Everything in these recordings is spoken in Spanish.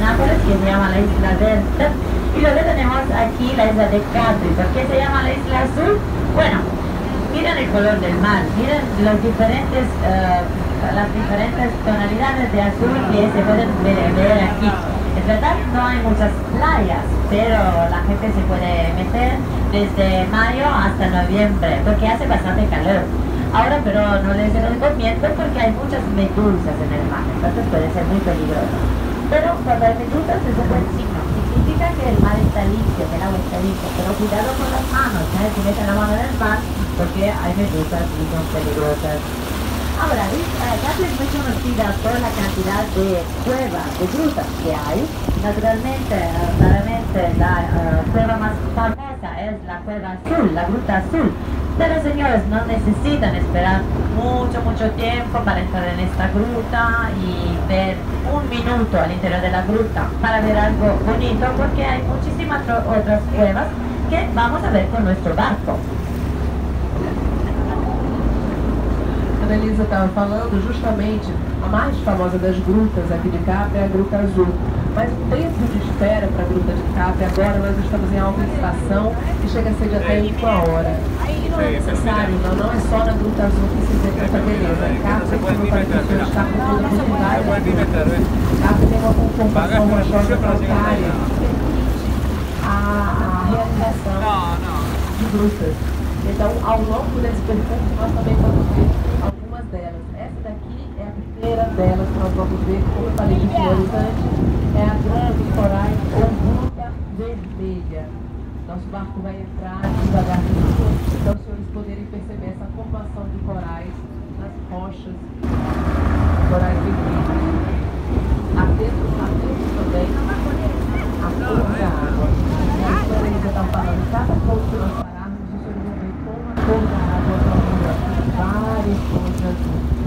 Nápoles, que se llama la isla Delta. Y luego tenemos aquí la isla de Capri. ¿Por qué se llama la isla azul? Bueno, miren el color del mar, miren los diferentes, eh, las diferentes tonalidades de azul que se pueden ver, ver aquí. En verdad no hay muchas playas, pero la gente se puede meter desde mayo hasta noviembre, porque hace bastante calor. Ahora pero no les recomiendo porque hay muchas medusas en el mar, entonces puede ser muy peligroso. Pero cuando hay medusas es un buen signo, significa que el mar está limpio, que el agua está limpia, pero cuidado con las manos, ¿sabes? si meten la mano en el mar, porque hay medusas y son peligrosas. Ahora, Capri es muy conocida por la cantidad de cuevas, de grutas que hay. Naturalmente, claramente la uh, cueva más famosa es la cueva azul, la gruta azul. Pero señores, no necesitan esperar mucho, mucho tiempo para entrar en esta gruta y ver un minuto al interior de la gruta para ver algo bonito porque hay muchísimas otras cuevas que vamos a ver con nuestro barco. A Elisa estava falando, justamente a mais famosa das grutas aqui de Capri é a Gruta Azul. Mas o tempo de espera para a Gruta de Capri, agora nós estamos em alta estação e chega a ser de até uma hora. E não é necessário, não, não é só na Gruta Azul que se vê tanta beleza. Capri, como para as pessoas estar com toda a possibilidade, Capri tem uma conformação rochosa calcária que permite a, a realização de grutas. Então, ao longo desse percurso, nós também vamos ver algumas delas. Essa daqui é a primeira delas que nós vamos ver, como eu falei de flores antes, é a dos corais ou gruta vermelha. Nosso barco vai entrar devagarzinho, então os senhores poderem perceber essa formação de corais nas rochas, corais vermelhos. Atento, atento também a cor da água. A senhora Elisa está falando, cada pouco que nós pararmos, os senhores vão ver como a cor da água. Várias cores.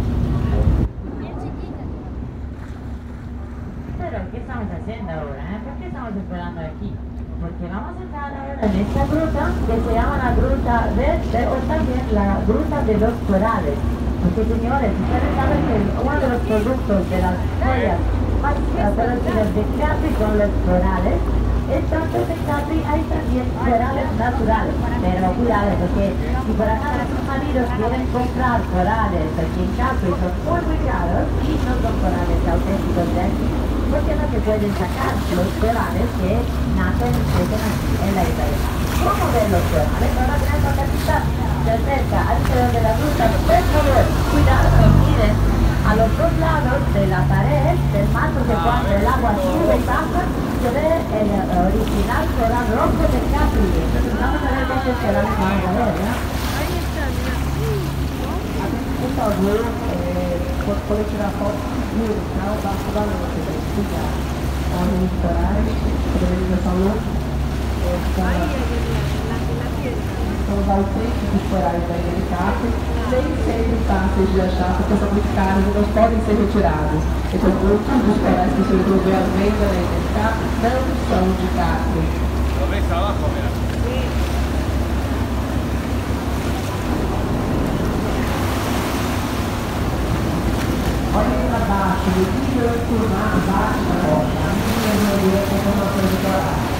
Haciendo ahora? eh? ¿Por qué estamos esperando aquí? Porque vamos a entrar ahora en esta gruta que se llama la gruta verde o también la gruta de los corales. Porque señores, ustedes saben que uno de los productos de las joyas más conocidas de Capri son los corales. Entonces en Capri hay también corales naturales, pero cuidado porque si por acá los maridos quieren comprar corales aquí en Capri son muy muy caros y no son corales auténticos de aquí porque no se pueden sacar los corales que nacen y crecen aquí en la isla de. ¿Cómo ver los corales? Ahora tenemos que estar de cerca alrededor de la ruta, por favor, cuidado, miren a los dos lados de la pared del mar, porque cuando el agua sube y baja, se ve el original coral rojo de Capri. Entonces vamos a ver qué corales vamos a ver, ¿no? Por favor, quando, poder tirar foto segura e o barco da lancha, né? Obrigada. Carmen Corais, organização lancha. São valseiros dos corais da Irenicapa. Nem sempre tá, fáceis de achar, porque são muito caros e não podem ser retirados. Então, muitos dos corais que se resolver a venda na Irenicapa não são de Capri. Talvez lá, Palmeiras. curvar debaixo da porta. A minha mãe é uma coisa que eu acho.